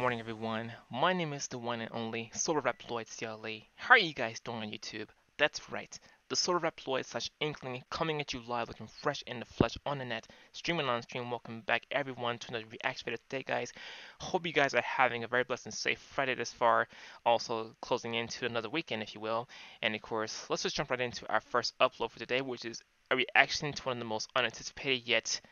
Good morning, everyone. My name is the one and only Silver Reploid CLE. How are you guys doing on YouTube? That's right, the Silver Reploid slash Inkling coming at you live looking fresh in the flesh on the net, streaming on stream. Welcome back, everyone, to another reaction video today, guys. Hope you guys are having a very blessed and safe Friday this far, also closing into another weekend, if you will. And of course, let's just jump right into our first upload for today, which is a reaction to one of the most unanticipated yet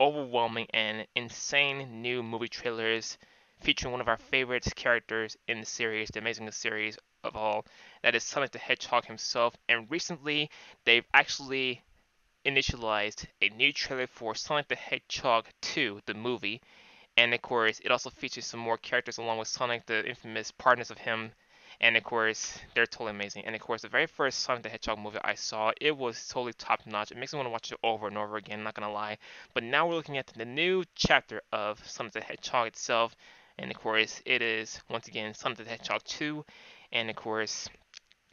overwhelming and insane new movie trailers featuring one of our favorite characters in the series, the amazing series of all, that is Sonic the Hedgehog himself. And recently, they've actually initialized a new trailer for Sonic the Hedgehog 2, the movie. And of course, it also features some more characters along with Sonic, the infamous partners of him. And of course, they're totally amazing. And of course, the very first Sonic the Hedgehog movie I saw, it was totally top notch. It makes me want to watch it over and over again, not gonna lie. But now we're looking at the new chapter of Sonic the Hedgehog itself and of course, it is once again Sonic the Hedgehog 2. And of course,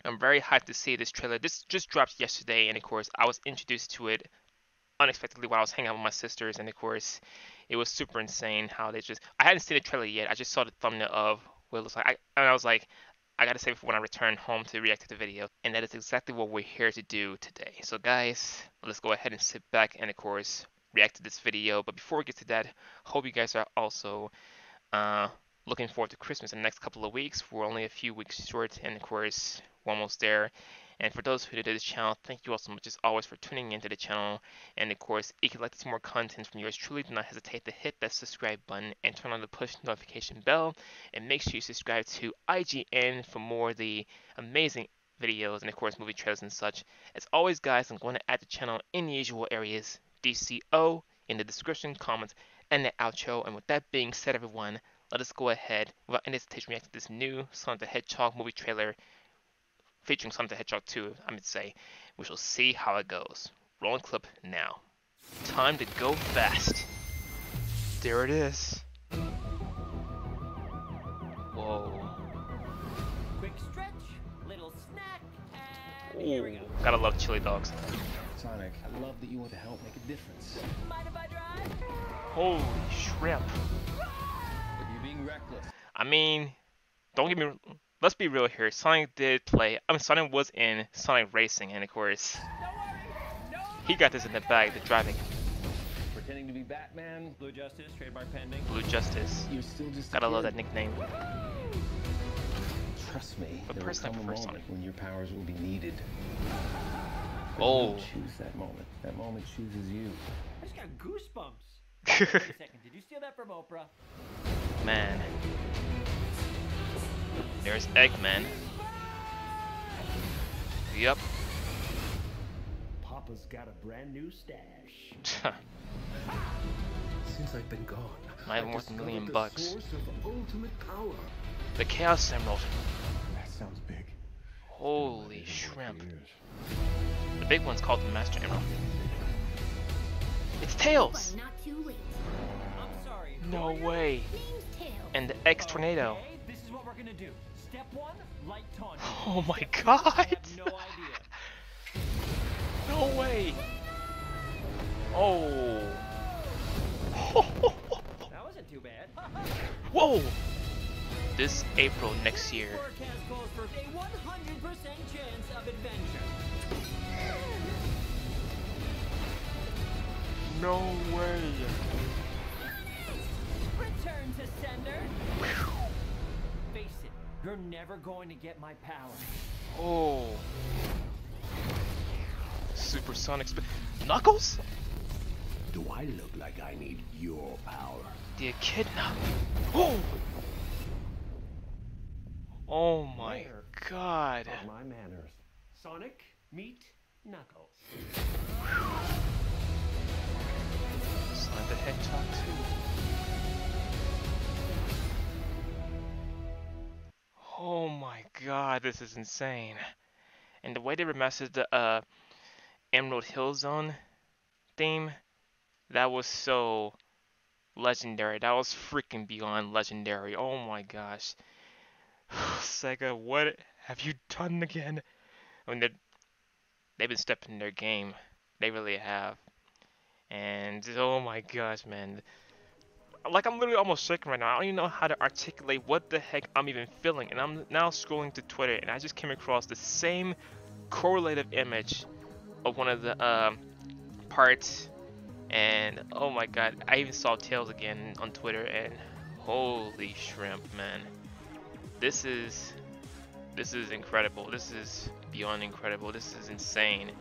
I'm very hyped to see this trailer. This just dropped yesterday, and of course, I was introduced to it unexpectedly while I was hanging out with my sisters. And of course, it was super insane how they just. I hadn't seen the trailer yet. I just saw the thumbnail of what it looks like. I, and I was like, I gotta save it for when I return home to react to the video. And that is exactly what we're here to do today. So, guys, let's go ahead and sit back and, of course, react to this video. But before we get to that, hope you guys are also uh, looking forward to Christmas in the next couple of weeks. We're only a few weeks short, and of course, we're almost there. And for those who did this channel, thank you all so much as always for tuning into the channel. And of course, if you'd like to see more content from yours truly, do not hesitate to hit that subscribe button and turn on the push notification bell. And make sure you subscribe to IGN for more of the amazing videos and of course movie trailers and such. As always guys, I'm going to add the channel in the usual areas, DCO, in the description, comments, and the outro. And with that being said, everyone, let us go ahead without any hesitation react to this new Sonic the Hedgehog movie trailer featuring Sonic the Hedgehog 2, I would say. We shall see how it goes. Rolling clip now. Time to go fast. There it is. Whoa. Quick stretch, little snack, and here we go. Gotta love chili dogs. Sonic, I love that you want to help make a difference. Mind if I drive? Holy shrimp. But you're being reckless. I mean, don't get me. Let's be real here. Sonic did play. I mean, Sonic was in Sonic Racing, and of course, Don't worry, no. he got this in the bag. The driving, Pretending to be Batman, Blue Justice, trademark pending. Blue Justice. you're still just Gotta love that nickname. Trust me, But there will I come a moment Sonic. when your powers will be needed. But Oh. choose that moment. That moment chooses you. I just got goosebumps. Wait a second, did you steal that from Oprah? Man. There's Eggman. Yep. Papa's got a brand new stash. Since I've been gone, Not I've worth a million discovered bucks. The of ultimate power. the Chaos Emerald. That sounds big. Holy Been shrimp. For years. The big one's called the Master Emerald. It's Tails! But not too late. I'm sorry. No way. And the X Tornado. Okay, this is what we're gonna do. Step one, light taunt. Oh my god! No. No way! Oh! That wasn't too bad. Whoa! This April next year. No way! Return to sender. Face it, you're never going to get my power. Oh! Supersonic sp- Knuckles? Do I look like I need your power? The echidna. Oh! Oh my Where? god. my manners. Sonic, meet Knuckles. Sonic the Hedgehog 2. Oh my god, this is insane. And the way they remastered the uh, Emerald Hill Zone theme, that was so legendary. That was freaking beyond legendary. Oh my gosh. Sega, what have you done again? I mean, they've been stepping their game. They really have. And oh my gosh, man. like I'm literally almost shaking right now. I don't even know how to articulate what the heck I'm even feeling. And I'm now scrolling to Twitter and I just came across the same correlative image of one of the um, parts. And oh my god, I even saw Tails again on Twitter and holy shrimp, man. This is this is incredible. This is beyond incredible. This is insane.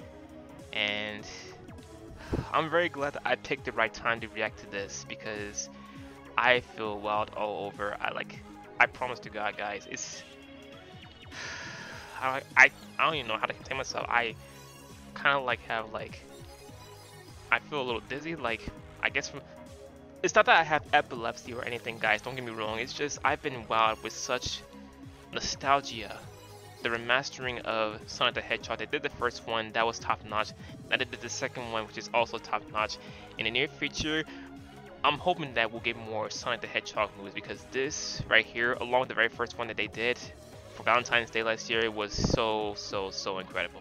And I'm very glad that I picked the right time to react to this because I feel wild all over. I like, I promise to God, guys, it's. I, I, I don't even know how to contain myself. I kind of like have like. I feel a little dizzy. Like, I guess from. It's not that I have epilepsy or anything, guys. Don't get me wrong. It's just I've been wild with such nostalgia the remastering of Sonic the Hedgehog. They did the first one, that was top notch. Now they did the second one, which is also top notch. In the near future, I'm hoping that we'll get more Sonic the Hedgehog movies because this right here, along with the very first one that they did for Valentine's Day last year, was so, so, so incredible.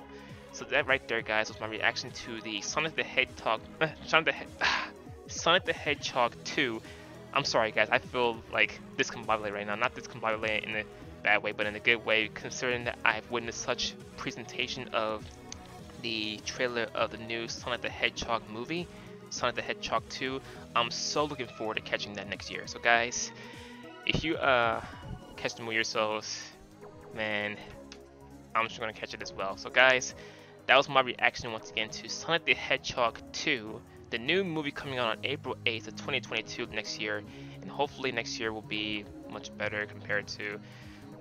So that right there, guys, was my reaction to the Sonic the Hedgehog, uh, Sonic the, He Sonic the Hedgehog 2. I'm sorry, guys, I feel like discombobulated right now. Not discombobulated in the bad way, but in a good way, considering that I've witnessed such presentation of the trailer of the new Sonic the Hedgehog movie, Sonic the Hedgehog 2. I'm so looking forward to catching that next year. So guys, if you uh catch the movie yourselves, man, I'm just gonna catch it as well. So guys, that was my reaction once again to Sonic the Hedgehog 2, the new movie coming out on April 8th of 2022 next year, and hopefully next year will be much better compared to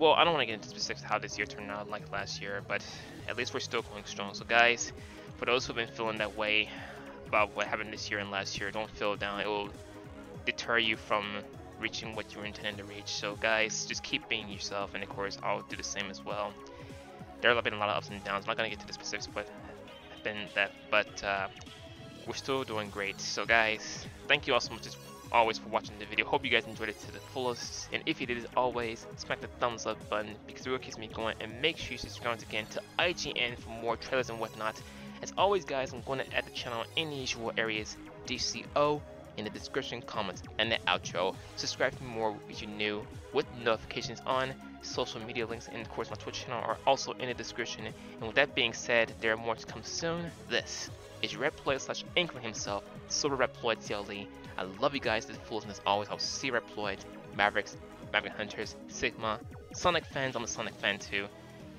well, I don't want to get into specifics how this year turned out like last year, but at least we're still going strong. So guys, for those who've been feeling that way about what happened this year and last year, don't feel down. It will deter you from reaching what you were intending to reach. So guys, just keep being yourself, and of course, I'll do the same as well. There have been a lot of ups and downs. I'm not gonna get to the specifics, but been that, but uh, we're still doing great. So guys, thank you all so much always for watching the video. Hope you guys enjoyed it to the fullest. And if you did, as always, smack the thumbs up button because it really keeps me going. And make sure you subscribe again to IGN for more trailers and whatnot. As always, guys, I'm going to add the channel in the usual areas. DCO in the description, comments, and the outro. Subscribe for more if you're new with notifications on. Social media links and of course my Twitch channel are also in the description. And with that being said, there are more to come soon. This is Reploid slash Inkling himself, Silver Reploid CLE. I love you guys to the fullest, as always, I'll see Reploid, Mavericks, Maverick Hunters, Sigma, Sonic fans, I'm a Sonic fan too.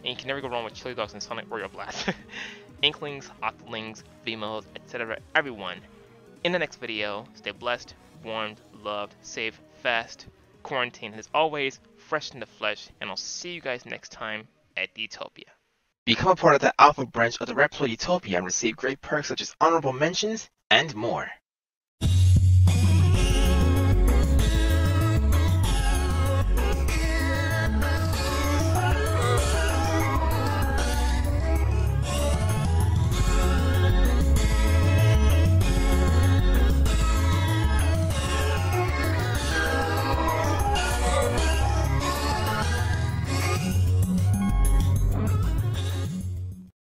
And you can never go wrong with Chili Dogs and Sonic Royal Blast. Inklings, Octolings, Vimos, etc. Everyone. In the next video, stay blessed, warmed, loved, safe, fast, quarantine, and as always, fresh in the flesh, and I'll see you guys next time at Utopia. Become a part of the Alpha branch of the Reploid Utopia and receive great perks such as honorable mentions and more.